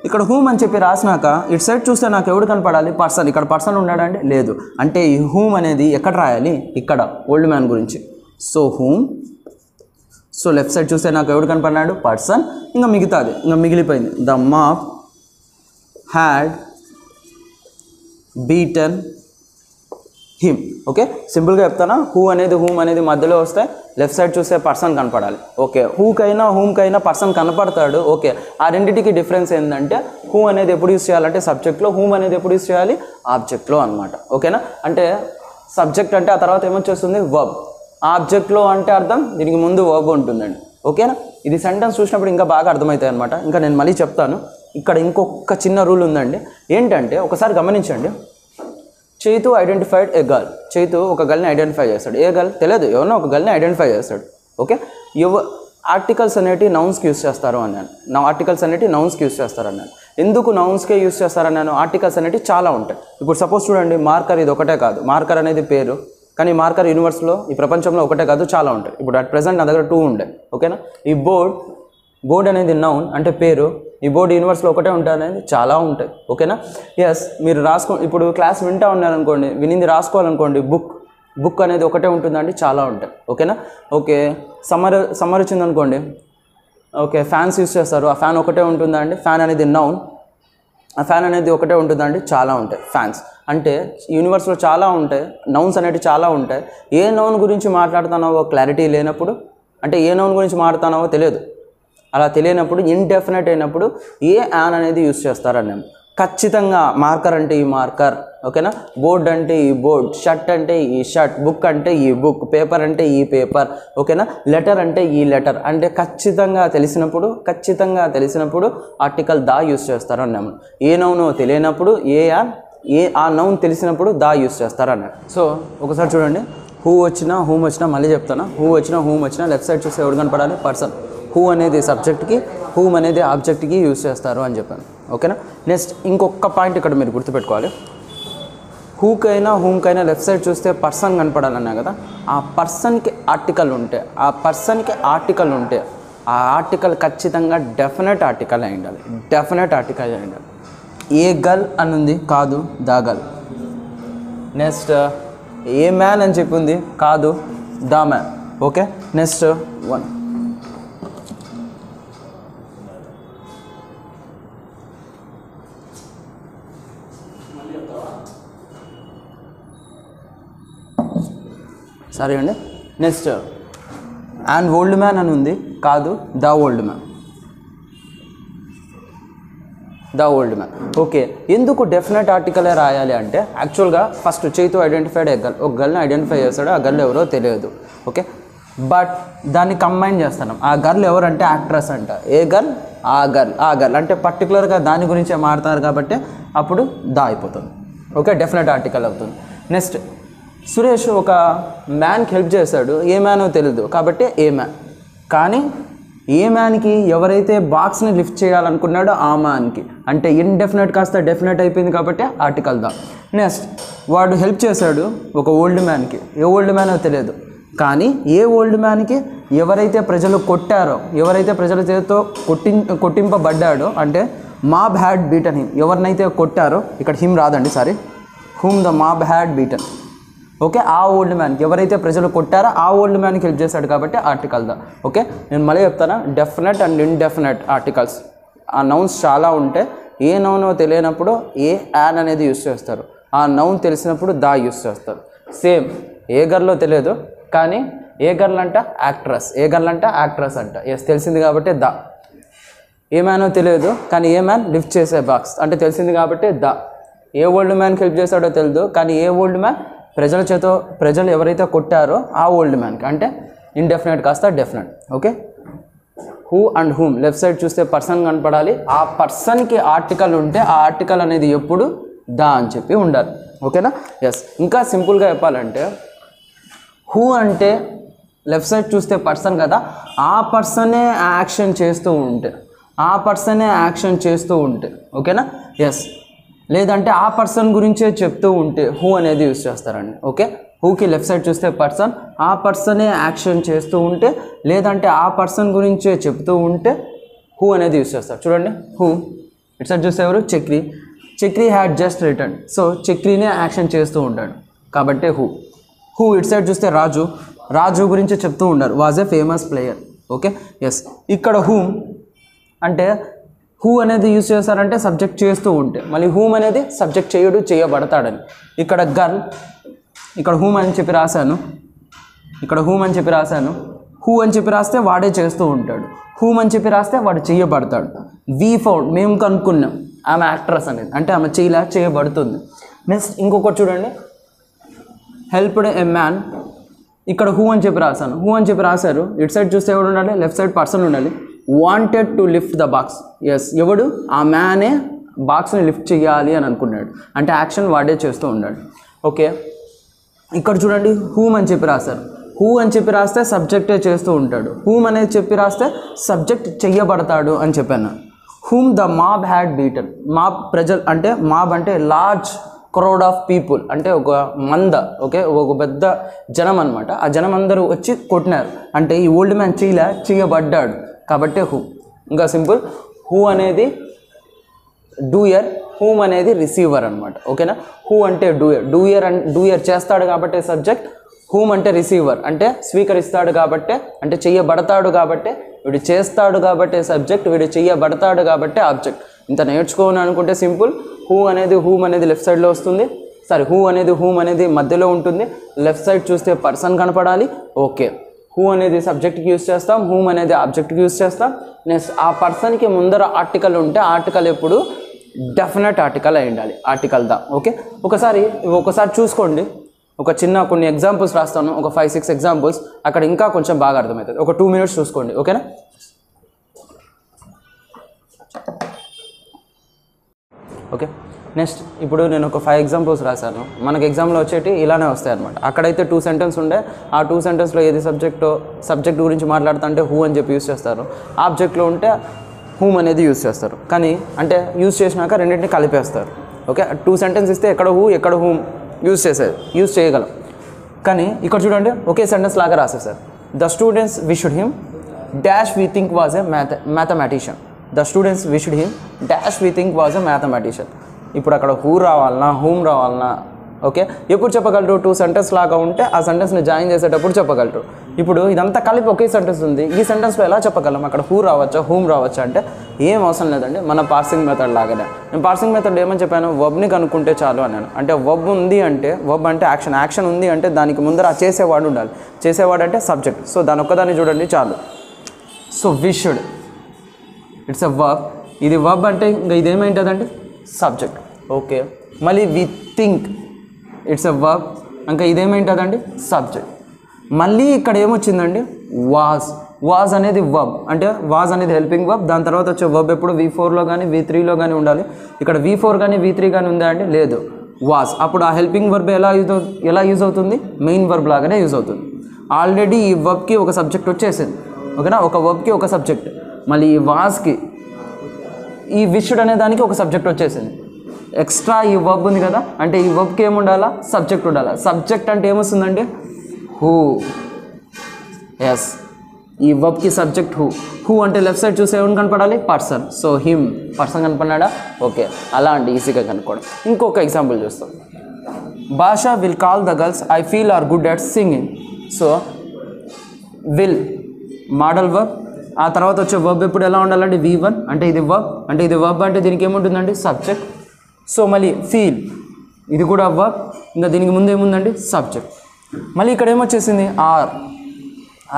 Speaker 1: ఇక్కడ హూమ్ అని చెప్పి రాసినాక ఇటు సైడ్ చూస్తే నాకు ఎవడు కనపడాలి? పర్సన్ ఇక్కడ పర్సన్ ఉన్నాడండి లేదు. అంటే ఈ హూమ్ అనేది ఎక్కడ రాయాలి? ఇక్కడ ఓల్డ్ మ్యాన్ గురించి. So whom so left side చూస్తే నాకు ఎవడు కనపడినాడు? పర్సన్ ఇంకా మిగతాది. ఇంకా మిగిలిపోయింది. The mob had beaten him okay సింపుల్గా చెప్తానా. హూ అనేది హూమ్ అనేది మధ్యలో వస్తే లెఫ్ట్ సైడ్ చూస్తే పర్సన్ కనపడాలి. ఓకే హూకైనా హూమ్కైనా పర్సన్ కనపడతాడు. ఓకే ఆ రెండింటికి డిఫరెన్స్ ఏంటంటే హూ అనేది ఎప్పుడు యూస్ చేయాలంటే సబ్జెక్ట్లో హూమ్ అనేది ఎప్పుడు యూస్ చేయాలి? ఆబ్జెక్ట్లో అనమాట ఓకేనా అంటే సబ్జెక్ట్ అంటే ఆ తర్వాత ఏమొచ్చేస్తుంది? వర్బ్ ఆబ్జెక్ట్లో అంటే అర్థం దీనికి ముందు వర్బ్ ఉంటుందండి. ఓకేనా ఇది సెంటెన్స్ చూసినప్పుడు ఇంకా బాగా అర్థమవుతాయి అనమాట ఇంకా నేను మళ్ళీ చెప్తాను. ఇక్కడ ఇంకొక చిన్న రూల్ ఉందండి. ఏంటంటే ఒకసారి గమనించండి. చేతు ఐడెంటిఫైడ్ ఏ గర్ల్ చేతు ఒక గర్ల్ని ఐడెంటిఫై చేస్తాడు. ఏ గర్ల్ తెలియదు. ఎవరినో ఒక గర్ల్ని ఐడెంటిఫై చేస్తాడు. ఓకే? ఎవ ఆర్టికల్స్ అనేటివి నౌన్స్కి యూస్ చేస్తారు అన్నాను. నా ఆర్టికల్స్ అనేటివి నౌన్స్కి యూస్ చేస్తారు అన్నాను. ఎందుకు నౌన్స్కే యూస్ చేస్తారన్నాను ఆర్టికల్స్ అనేవి చాలా ఉంటాయి. ఇప్పుడు సపోజ్ చూడండి మార్కర్ ఇది ఒకటే కాదు. మార్కర్ అనేది పేరు. కానీ మార్కర్ యూనివర్స్లో ఈ ప్రపంచంలో ఒకటే కాదు చాలా ఉంటాయి. ఇప్పుడు అట్ ప్రజెంట్ నా దగ్గర టూ ఉండే. ఓకేనా? ఈ బోర్డ్ బోర్డ్ అనేది నౌన్ అంటే పేరు. ఈ బోర్డు యూనివర్స్లో ఒకటే ఉంటుంది చాలా ఉంటాయి ఓకేనా? ఎస్ మీరు రాసుకో ఇప్పుడు క్లాస్ వింటా ఉన్నారనుకోండి వినింది రాసుకోవాలనుకోండి బుక్ బుక్ అనేది ఒకటే ఉంటుందండి చాలా ఉంటాయి ఓకేనా? ఓకే సమ్మర్ సమ్మర్ వచ్చిందనుకోండి. ఓకే ఫ్యాన్స్ యూస్ చేస్తారు. ఆ ఫ్యాన్ ఒకటే ఉంటుందా అండి ఫ్యాన్ అనేది నౌన్. ఆ ఫ్యాన్ అనేది ఒకటే ఉంటుందండి చాలా ఉంటాయి ఫ్యాన్స్. అంటే యూనివర్స్లో చాలా ఉంటాయి నౌన్స్ అనేవి చాలా ఉంటాయి. ఏ నౌన్ గురించి మాట్లాడుతున్నావో క్లారిటీ లేనప్పుడు అంటే ఏ నౌన్ గురించి మాట్లాడుతున్నావో తెలియదు. అలా తెలియనప్పుడు ఇండెఫినెట్ అయినప్పుడు ఏ యాన్ అనేది యూస్ చేస్తారన్నాము ఖచ్చితంగా మార్కర్ అంటే ఈ మార్కర్ ఓకేనా బోర్డ్ అంటే ఈ బోర్డ్ షర్ట్ అంటే ఈ షర్ట్ బుక్ అంటే ఈ బుక్ పేపర్ అంటే ఈ పేపర్ ఓకేనా లెటర్ అంటే ఈ లెటర్ అంటే ఖచ్చితంగా తెలిసినప్పుడు ఖచ్చితంగా తెలిసినప్పుడు ఆర్టికల్ దా యూస్ చేస్తారు అన్నాము ఏ నౌనో తెలియనప్పుడు ఏ యాన్ ఏ ఆ నౌన్ తెలిసినప్పుడు దా యూస్ చేస్తారు అన్నారు సో ఒకసారి చూడండి. హూ వచ్చినా హూమ్ వచ్చినా మళ్ళీ చెప్తాను? హూ వచ్చినా హూమ్ వచ్చినా లెఫ్ట్ సైడ్ చూస్తే ఎవరు కనపడాలి? పర్సన్ హూ అనేది సబ్జెక్ట్కి హూమ్ అనేది ఆబ్జెక్ట్కి యూస్ చేస్తారు అని చెప్పాను. ఓకేనా నెక్స్ట్ ఇంకొక పాయింట్ ఇక్కడ మీరు గుర్తుపెట్టుకోవాలి. హూకైనా హూమ్కైనా లెఫ్ట్ సైడ్ చూస్తే పర్సన్ కనపడాలన్నా కదా ఆ పర్సన్కి ఆర్టికల్ ఉంటే ఆ పర్సన్కి ఆర్టికల్ ఉంటే ఆ ఆర్టికల్ ఖచ్చితంగా డెఫినెట్ ఆర్టికల్ అయి ఉండాలి. డెఫినెట్ ఆర్టికల్ అయి ఉండాలి. ఏ గర్ల్ అని ఉంది? కాదు the girl next a man అని చెప్పింది కాదు the man okay next one సరే అండి. నెక్స్ట్ అండ్ ఓల్డ్ మ్యాన్ అని ఉంది. కాదు the old man the old man okay ఎందుకు డెఫినెట్ ఆర్టికలే రాయాలి అంటే యాక్చువల్గా ఫస్ట్ చేతితో ఐడెంటిఫైడ్ ఏ గర్ల్ ఒక గర్ల్ని ఐడెంటిఫై చేస్తాడు ఆ గర్ల్ ఎవరో తెలియదు. ఓకే బట్ దాన్ని కంబైన్ చేస్తున్నాం ఆ గర్ల్ ఎవరంటే యాక్ట్రెస్ అంట. ఏ గర్ల్ ఆ గర్ల్ ఆ గర్ల్ అంటే పర్టికులర్గా దాని గురించే మారుతారు కాబట్టి అప్పుడు దా అయిపోతుంది. ఓకే డెఫినెట్ ఆర్టికల్ అవుతుంది. నెక్స్ట్ సురేష్ ఒక మ్యాన్కి హెల్ప్ చేశాడు. ఏ మ్యానో తెలియదు కాబట్టి ఏ మ్యాన్ కానీ ఏ మ్యాన్కి ఎవరైతే బాక్స్ని లిఫ్ట్ చేయాలనుకున్నాడో ఆ మ్యాన్కి అంటే ఇన్డెఫినెట్ కాస్త డెఫినెట్ అయిపోయింది కాబట్టి ఆర్టికల్ దా. నెక్స్ట్ వాడు హెల్ప్ చేశాడు ఒక ఓల్డ్ మ్యాన్కి ఏ ఓల్డ్ మ్యానో తెలియదు కానీ ఏ ఓల్డ్ మ్యాన్కి ఎవరైతే ప్రజలు కొట్టారో ఎవరైతే ప్రజల చేతితో కొట్టి కొట్టింపబడ్డాడో అంటే మాబ్ హ్యాడ్ బీటన్ హిమ్ ఎవరినైతే కొట్టారో ఇక్కడ హిమ్ రాదండి sorry whom the mob had beaten okay ఆ ఓల్డ్ మ్యాన్కి ఎవరైతే ప్రజలు కొట్టారో ఆ ఓల్డ్ మ్యాన్కి హెల్ప్ చేశాడు కాబట్టి ఆర్టికల్ దా. ఓకే నేను మళ్ళీ చెప్తాను? డెఫినెట్ అండ్ ఇన్డెఫినెట్ ఆర్టికల్స్ ఆ నౌన్స్ చాలా ఉంటే ఏ నౌనో తెలియనప్పుడు ఏ యాన్ అనేది యూస్ చేస్తారు. ఆ నౌన్ తెలిసినప్పుడు దా యూస్ చేస్తారు. సేమ్ ఏ గర్లో తెలియదు కానీ ఏ గర్ల్ అంట యాక్ట్రస్ ఏ గర్ల్ అంట యాక్ట్రస్ అంట. ఎస్ తెలిసింది కాబట్టి ద. ఏ మ్యానో తెలియదు కానీ ఏ మ్యాన్ లిఫ్ట్ చేసే బాక్స్ అంటే తెలిసింది కాబట్టి ద. ఏ ఓల్డ్ మ్యాన్కి హెల్ప్ చేశాడో తెలియదు కానీ ఏ ఓల్డ్ మ్యాన్ ప్రజల చేత ప్రజలు ఎవరైతే కొట్టారో ఆ ఓల్డ్ మ్యాన్కి అంటే ఇండెఫినెట్ కాస్త definite okay who and whom left side చూస్తే పర్సన్ కనపడాలి. ఆ పర్సన్కి ఆర్టికల్ ఉంటే ఆ ఆర్టికల్ అనేది ఎప్పుడు దా అని చెప్పి ఉండాలి ఓకేనా ఎస్ ఇంకా సింపుల్గా చెప్పాలంటే హూ అంటే లెఫ్ట్ సైడ్ చూస్తే పర్సన్ కదా ఆ పర్సనే యాక్షన్ చేస్తూ ఉంటే ఆ పర్సనే యాక్షన్ చేస్తూ ఉంటే ఓకేనా ఎస్ లేదంటే ఆ పర్సన్ గురించే చెప్తూ ఉంటే హూ అనేది యూస్ చేస్తారండి ఓకే హూకి లెఫ్ట్ సైడ్ చూస్తే పర్సన్ ఆ పర్సనే యాక్షన్ చేస్తూ ఉంటే లేదంటే ఆ పర్సన్ గురించే చెప్తూ ఉంటే హూ అనేది యూస్ చేస్తారు. చూడండి హూ ఇటు సైడ్ చూస్తే ఎవరు? Chakri. Chakri had just return so చక్రీనే action చేస్తూ ఉంటాడు. కాబట్టి హూ హూ ఇటు సైడ్ చూస్తే రాజు. రాజు గురించి చెప్తూ ఉన్నారు was a famous player okay yes ఇక్కడ హూమ్ అంటే హూ అనేది యూజ్ చేస్తారంటే సబ్జెక్ట్ చేస్తూ ఉంటే. మళ్ళీ హూమ్ అనేది సబ్జెక్ట్ చేయడు చేయబడతాడని. ఇక్కడ గర్ల్ ఇక్కడ హూమ్ అని చెప్పి రాశాను. ఇక్కడ హూమ్ అని చెప్పి రాశాను. హూ అని చెప్పి రాస్తే వాడే చేస్తూ ఉంటాడు. హూమ్ అని చెప్పి రాస్తే వాడు చేయబడతాడు. వీ ఫౌండ్ మేము కనుక్కున్నాం. ఆమె యాక్ట్రస్ అనేది. అంటే ఆమె చేయలే చేయబడుతుంది. నెక్స్ట్ ఇంకొకటి చూడండి. హెల్ప్డ్ ఎ మ్యాన్ ఇక్కడ హూ అని చెప్పి రాశాను. హూ అని చెప్పి రాశారు. ఇటు సైడ్ చూస్తే ఎవడు ఉండాలి? లెఫ్ట్ సైడ్ పర్సన్ ఉండాలి. Wanted to lift the box yes ఎవడు? ఆ మ్యానే బాక్స్ని లిఫ్ట్ చేయాలి అని అనుకున్నాడు. అంటే యాక్షన్ వాడే చేస్తూ ఉన్నాడు. ఓకే ఇక్కడ చూడండి హూమ్ అని చెప్పి రాశారు. హూ అని చెప్పి రాస్తే సబ్జెక్టే చేస్తూ ఉంటాడు. హూమ్ అనేది చెప్పి రాస్తే సబ్జెక్ట్ చెయ్యబడతాడు అని చెప్పాను. Whom the mob had beaten mob ప్రజలు అంటే మాబ్ అంటే లార్జ్ క్రౌడ్ ఆఫ్ పీపుల్ అంటే ఒక మంద ఓకే ఒక పెద్ద జనం అనమాట ఆ జనం అందరూ వచ్చి కొట్టినారు. అంటే ఈ ఓల్డ్ మ్యాన్ చేయలే చేయబడ్డాడు. కాబట్టి హూ ఇంకా సింపుల్ హూ అనేది డూయర్ హూమ్ అనేది రిసీవర్ అనమాట ఓకేనా? హూ అంటే డూయర్ డూయర్ అండ్ డూయర్ చేస్తాడు కాబట్టి సబ్జెక్ట్ హూమ్ అంటే రిసీవర్ అంటే స్వీకరిస్తాడు కాబట్టే అంటే చెయ్యబడతాడు కాబట్టే వీడు చేస్తాడు కాబట్టే సబ్జెక్ట్ వీడు చెయ్యబడతాడు కాబట్టే ఆబ్జెక్ట్ ఇంత నేర్చుకోని అనుకుంటే సింపుల్ హూ అనేది హూమ్ అనేది లెఫ్ట్ సైడ్లో వస్తుంది. సారీ హూ అనేది హూమ్ అనేది మధ్యలో ఉంటుంది. లెఫ్ట్ సైడ్ చూస్తే పర్సన్ కనపడాలి. ఓకే హూ అనేది సబ్జెక్ట్కి యూస్ చేస్తాం హూమ్ అనేది ఆబ్జెక్ట్కి యూస్ చేస్తాం. నెక్స్ట్ ఆ పర్సన్కి ముందర ఆర్టికల్ ఉంటే ఆర్టికల్ ఎప్పుడు? డెఫినెట్ ఆర్టికల్ అయి ఉండాలి. ఆర్టికల్ దా ఓకే ఒకసారి ఒకసారి చూసుకోండి. ఒక చిన్న కొన్ని ఎగ్జాంపుల్స్ రాస్తాను. ఒక ఫైవ్ సిక్స్ ఎగ్జాంపుల్స్ అక్కడ ఇంకా కొంచెం బాగా అర్థమవుతుంది. ఒక టూ మినిట్స్ చూసుకోండి ఓకేనా ఓకే నెక్స్ట్ ఇప్పుడు నేను ఒక ఫైవ్ ఎగ్జాంపుల్స్ రాశాను. మనకు ఎగ్జామ్లో వచ్చేటి ఇలానే వస్తాయి అనమాట అక్కడైతే టూ సెంటెన్స్ ఉండే. ఆ టూ సెంటెన్స్లో ఏది సబ్జెక్టో సబ్జెక్ట్ గురించి మాట్లాడుతుంటే హూ అని చెప్పి యూస్ చేస్తారు. ఆబ్జెక్ట్లో ఉంటే హూమ్ అనేది యూస్ చేస్తారు. కానీ అంటే యూస్ చేసినాక రెండింటిని కలిపేస్తారు. ఓకే టూ సెంటెన్స్ ఇస్తే ఎక్కడ హూ ఎక్కడ హూమ్ యూస్ చేసేది యూస్ చేయగలం. కానీ ఇక్కడ చూడండి ఒకే సెంటెన్స్ లాగా రాసేసారు the students wished him dash we think was a math mathematician the students wished him dash we think was a mathematician ఇప్పుడు అక్కడ హూ రావాలనా హూమ్ రావాలనా? ఓకే ఎప్పుడు చెప్పగలరు? టూ సెంటెన్స్ లాగా ఉంటే ఆ సెంటెన్స్ని జాయిన్ చేసేటప్పుడు చెప్పగలరు. ఇప్పుడు ఇదంతా కలిపి ఒకే సెంటెన్స్ ఉంది. ఈ సెంటెన్స్లో ఎలా చెప్పగలం? అక్కడ హూ రావచ్చా హూమ్ రావచ్చా అంటే ఏం అవసరం లేదండి. మన పార్సింగ్ మెథడ్ లాగానే. నేను పార్సింగ్ మెథడ్ ఏమని చెప్పాను? వబ్ని కనుక్కుంటే చాలు అన్నాను. అంటే వబ్ ఉంది అంటే వబ్ అంటే యాక్షన్ యాక్షన్ ఉంది అంటే దానికి ముందర ఆ చేసేవాడు ఉండాలి. చేసేవాడు అంటే సబ్జెక్ట్ సో దాని ఒక్కదాన్ని చూడండి చాలు. So wished it's a verb ఇది వర్బ్ అంటే ఇంకా ఇదేమేంటదండి సబ్జెక్ట్ ఓకే మళ్ళీ we think it's a verb ఇంకా ఇదేమేంటదండి? సబ్జెక్ట్ మళ్ళీ ఇక్కడ ఏమొచ్చిందండి? వాజ్ వాజ్ అనేది వర్బ్ అంటే వాజ్ అనేది హెల్పింగ్ వర్బ్ దాని తర్వాత వచ్చే వర్బ్ ఎప్పుడు? వి ఫోర్లో కానీ వి త్రీలో కానీ ఉండాలి. ఇక్కడ వి ఫోర్ కానీ వి త్రీ కానీ ఉందా అండి? లేదు. వాజ్ అప్పుడు ఆ హెల్పింగ్ వర్బ్ ఎలా యూజ్ ఎలా యూజ్ అవుతుంది? మెయిన్ వర్బ్ లాగానే యూజ్ అవుతుంది. ఆల్రెడీ ఈ వర్బ్కి ఒక సబ్జెక్ట్ వచ్చేసింది. ఓకేనా ఒక వర్బ్కి ఒక సబ్జెక్ట్ మళ్ళీ ఈ వాజ్కి ఈ విషుడ్ అనే దానికి ఒక సబ్జెక్ట్ వచ్చేసింది. ఎక్స్ట్రా ఈ వర్బ్ ఉంది కదా అంటే ఈ వర్బ్కి ఏముండాలా? సబ్జెక్ట్ ఉండాలా? సబ్జెక్ట్ అంటే ఏమొస్తుందండి? హూ ఎస్ ఈ వర్బ్కి సబ్జెక్ట్ హూ హూ అంటే లెఫ్ట్ సైడ్ చూసే ఏమని కనపడాలి? పర్సన్ సో హిమ్ పర్సన్ కనపడినాడా? ఓకే అలా అండి ఈజీగా కనుక్కోవడం. ఇంకొక ఎగ్జాంపుల్ చూస్తాం. Basha will call the girls I feel are good at singing so will modal verb ఆ తర్వాత వచ్చే వర్బ్ ఎప్పుడు ఎలా ఉండాలంటే వి వన్ అంటే ఇది వర్బ్ అంటే ఇది వర్బ్ అంటే దీనికి ఏముంటుందండి? సబ్జెక్ట్ సో మళ్ళీ ఫీల్ ఇది కూడా వర్బ్ ఇంకా దీనికి ముందు ఏముందండి? సబ్జెక్ట్ మళ్ళీ ఇక్కడ ఏమొచ్చేసింది? ఆర్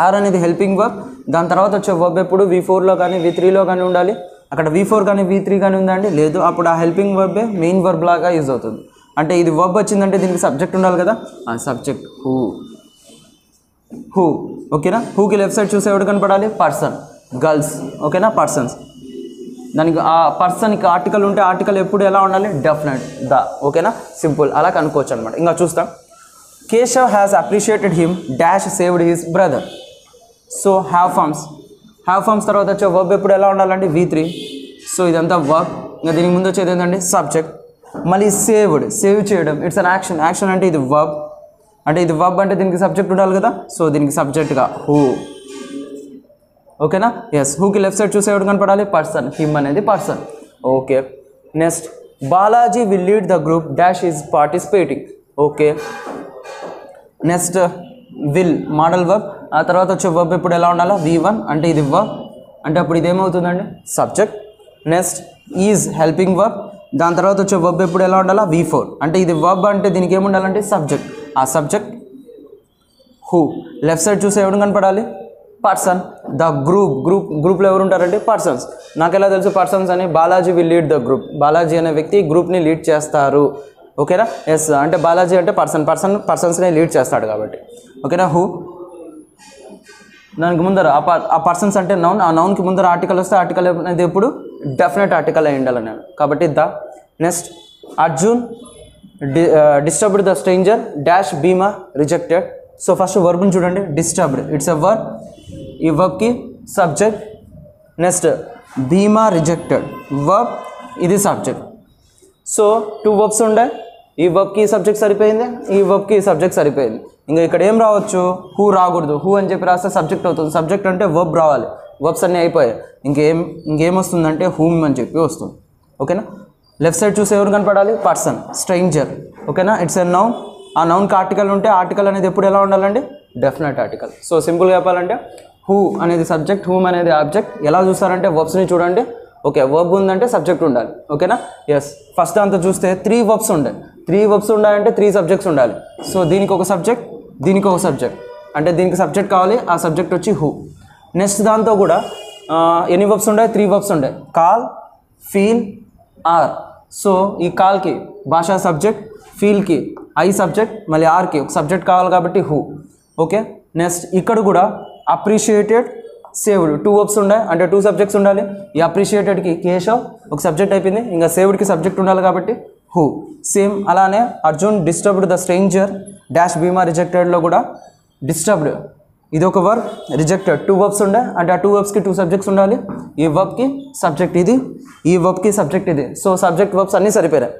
Speaker 1: ఆర్ అనేది హెల్పింగ్ వర్బ్ దాని తర్వాత వచ్చే వర్బ్ ఎప్పుడు? వి ఫోర్లో కానీ వి త్రీలో కానీ ఉండాలి. అక్కడ వి ఫోర్ కానీ వి త్రీ కానీ ఉందండి లేదు. అప్పుడు ఆ హెల్పింగ్ వర్బే మెయిన్ వర్బ్ లాగా యూజ్ అవుతుంది. అంటే ఇది వర్బ్ వచ్చిందంటే దీనికి సబ్జెక్ట్ ఉండాలి కదా? ఆ సబ్జెక్ట్ హూ హూ ఓకేనా? హూకి లెఫ్ట్ సైడ్ చూసే ఎవడు కనపడాలి? పర్సన్ గర్ల్స్ ఓకేనా? పర్సన్స్ దానికి ఆ పర్సన్కి ఆర్టికల్ ఉంటే ఆర్టికల్ ఎప్పుడు ఎలా ఉండాలి? Definite the. ఓకేనా? సింపుల్ అలా కనుక్కోవచ్చు అనమాట ఇంకా చూస్తాం. Keshav has appreciated him dash saved his brother so have forms have forms తర్వాత వచ్చే వర్బ్ ఎప్పుడు ఎలా ఉండాలంటే వి త్రీ సో ఇదంతా వర్బ్ ఇంకా దీనికి ముందు వచ్చేది ఏంటంటే సబ్జెక్ట్ మళ్ళీ సేవ్డ్ సేవ్ చేయడం. ఇట్స్ అన్ యాక్షన్ యాక్షన్ అంటే ఇది వర్బ్ అంటే ఇది వర్బ్ అంటే దీనికి సబ్జెక్ట్ ఉండాలి కదా? సో దీనికి సబ్జెక్ట్గా హూ ఓకేనా ఎస్ హూకి లెఫ్ట్ సైడ్ చూసే ఎవరు కనపడాలి? పర్సన్ హిమ్ అనేది person okay next Balaji will lead the group dash is participating okay next will modal verb ఆ తర్వాత వచ్చే వర్బ్ ఇప్పుడు ఎలా ఉండాలా? వి వన్ అంటే ఇది వర్బ్ అంటే అప్పుడు ఇది ఏమవుతుందండి? Subject next is helping verb దాని తర్వాత వచ్చే వర్బ్ ఎప్పుడు ఎలా ఉండాలా? వి ఫోర్ అంటే ఇది వర్బ్ అంటే దీనికి ఏముండాలంటే? సబ్జెక్ట్ ఆ సబ్జెక్ట్ హూ లెఫ్ట్ సైడ్ చూసి ఎవరు కనపడాలి? పర్సన్ ద గ్రూప్ గ్రూప్ గ్రూప్లో ఎవరు ఉంటారంటే పర్సన్స్ నాకు ఎలా తెలుసు పర్సన్స్ అని? Balaji will lead the group Balaji అనే వ్యక్తి గ్రూప్ని లీడ్ చేస్తారు. ఓకేనా ఎస్ అంటే బాలాజీ అంటే పర్సన్ పర్సన్ పర్సన్స్ని లీడ్ చేస్తాడు కాబట్టి. ఓకేనా హూ దానికి ముందర ఆ ఆ పర్సన్స్ అంటే నౌన్ ఆ నౌన్కి ముందర ఆర్టికల్ వస్తే ఆర్టికల్ అనేది ఎప్పుడు? డెఫినెట్ ఆర్టికల్ అయి ఉండాలి నేను కాబట్టి the next Arjun disturbed the stranger dash Bhima rejected so first వర్బ్ని చూడండి డిస్టర్బ్డ్ ఇట్స్ ఎ వర్బ్ ఈ వర్బ్కి subject next Bhima rejected verb ఇది సబ్జెక్ట్ సో టూ వర్బ్స్ ఉండే. ఈ వర్బ్కి సబ్జెక్ట్ సరిపోయింది. ఈ వర్బ్కి సబ్జెక్ట్ సరిపోయింది. ఇంకా ఇక్కడ ఏం రావచ్చు? హూ రాకూడదు. హూ అని చెప్పి రాస్తే సబ్జెక్ట్ అవుతుంది. సబ్జెక్ట్ అంటే వర్బ్ రావాలి. వర్బ్స్ అన్నీ అయిపోయాయి. ఇంకేం ఇంకేం వస్తుందంటే హూమ్ అని చెప్పి వస్తుంది. ఓకేనా లెఫ్ట్ సైడ్ చూసి ఎవరు కనపడాలి? Person stranger. ఓకేనా? It's a noun. ఆ నౌన్కి ఆర్టికల్ ఉంటే ఆర్టికల్ అనేది ఎప్పుడు ఎలా ఉండాలండి? Definite article. సో సింపుల్గా చెప్పాలంటే హూ అనేది సబ్జెక్ట్ హూమ్ అనేది ఆబ్జెక్ట్. ఎలా చూస్తారంటే వర్బ్స్ని చూడండి. ఓకే వర్బ్ ఉందంటే సబ్జెక్ట్ ఉండాలి. ఓకేనా? ఎస్ ఫస్ట్ అంతా చూస్తే త్రీ వర్బ్స్ ఉండాలి. త్రీ వర్బ్స్ ఉండాలంటే త్రీ సబ్జెక్ట్స్ ఉండాలి. సో దీనికి ఒక సబ్జెక్ట్ దీనికి ఒక సబ్జెక్ట్. అంటే దీనికి సబ్జెక్ట్ కావాలి ఆ సబ్జెక్ట్ వచ్చి హూ. నెక్స్ట్ దాంతో కూడా ఎన్ని వర్బ్స్ ఉండాయి? త్రీ వర్బ్స్ ఉండాయి. Call feel are. సో ఈ కాల్కి భాషా సబ్జెక్ట్ ఫీల్కి ఐ సబ్జెక్ట్ మళ్ళీ ఆర్కి ఒక సబ్జెక్ట్ కావాలి కాబట్టి హూ. ఓకే? నెక్స్ట్ ఇక్కడ కూడా అప్రిషియేటెడ్ సేవ్డ్. టూ వర్బ్స్ ఉన్నాయి అంటే టూ సబ్జెక్ట్స్ ఉండాలి. ఈ అప్రిషియేటెడ్కి కేశవ్ ఒక సబ్జెక్ట్ అయిపోయింది ఇంకా సేవ్డ్కి సబ్జెక్ట్ ఉండాలి కాబట్టి హూ. సేమ్ అలానే Arjun disturbed the stranger dash Bhima రిజెక్టెడ్లో కూడా డిస్టర్బ్డ్. ఇది ఒక వర్బ్ రిజెక్టెడ్ టూ వర్బ్స్ ఉండే అంటే ఆ టూ వర్బ్స్కి టూ సబ్జెక్ట్స్ ఉండాలి. ఈ వర్బ్కి సబ్జెక్ట్ ఇది ఈ వర్బ్కి సబ్జెక్ట్ ఇది. సో సబ్జెక్ట్ వర్బ్స్ అన్నీ సరిపోయాయి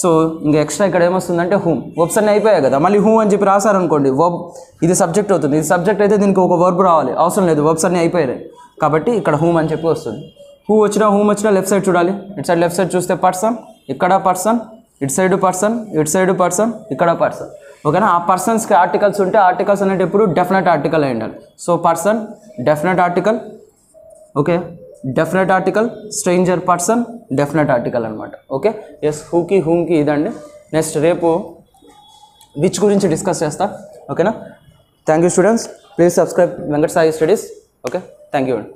Speaker 1: సో ఇంకా ఎక్స్ట్రా ఇక్కడ ఏమొస్తుందంటే హూమ్ వర్బ్స్ అన్నీ అయిపోయాయి కదా. మళ్ళీ హూమ్ అని చెప్పి రాశారనుకోండి వర్బ్ ఇది సబ్జెక్ట్ అవుతుంది. ఇది సబ్జెక్ట్ అయితే దీనికి ఒక వర్బ్ రావాలి. అవసరం లేదు వర్బ్స్ అన్నీ అయిపోయాయి కాబట్టి ఇక్కడ హూమ్ అని చెప్పి వస్తుంది. హూ వచ్చినా హూమ్ వచ్చినా లెఫ్ట్ సైడ్ చూడాలి. ఇటు సైడ్ లెఫ్ట్ సైడ్ చూస్తే పర్సన్ ఇక్కడ పర్సన్ ఇటు సైడ్ పర్సన్ ఇటు సైడ్ పర్సన్ ఇక్కడ పర్సన్ ఓకేనా? ఆ పర్సన్స్కి ఆర్టికల్స్ ఉంటే ఆర్టికల్స్ అనేటప్పుడు డెఫినెట్ ఆర్టికల్ అయి ఉండాలి. So person definite article okay definite article stranger person definite article అనమాట ఓకే ఎస్ హూకి హూమ్కి ఇదండి. నెక్స్ట్ రేపు విచ్ గురించి డిస్కస్ చేస్తా? ఓకేనా thank you students please subscribe Venkata Sai studies okay thank you అండి